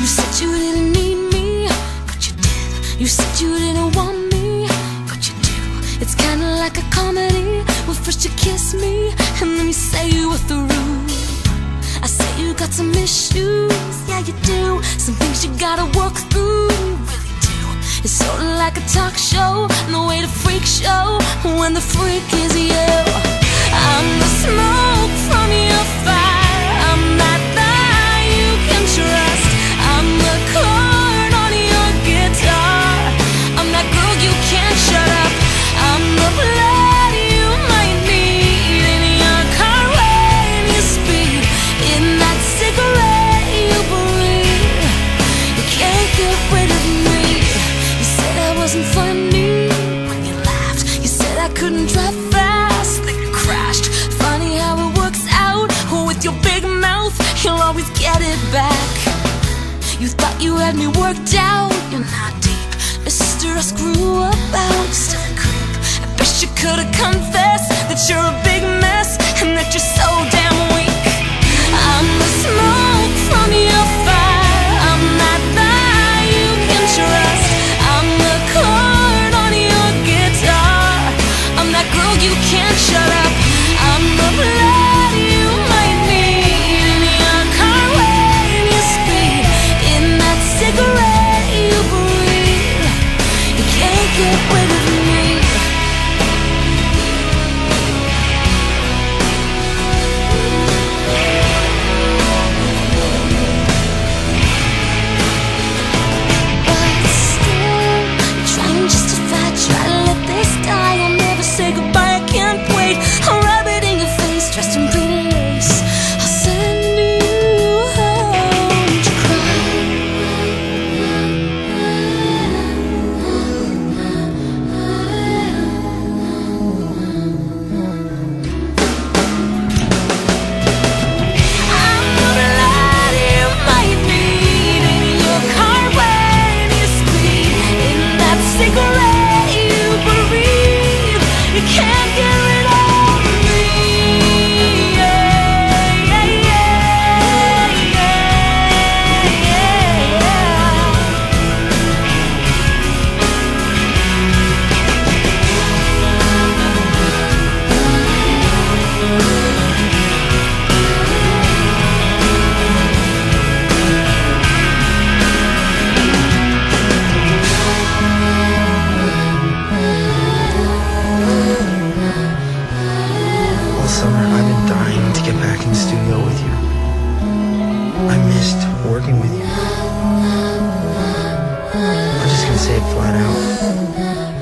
You said you didn't need me, but you did. You said you didn't want me, but you do. It's kinda like a comedy. Well, first you kiss me, and then you say you were through. I say you got some issues, yeah you do. Some things you gotta work through, you really do. It's sorta like a talk show, no way to freak show when the freak is you. I'm the smart. Couldn't drive fast, then you crashed. Funny how it works out with your big mouth. You'll always get it back. You thought you had me worked out. You're not deep, Mister. I screw still in the studio with you. I missed working with you. I'm just gonna say it flat out.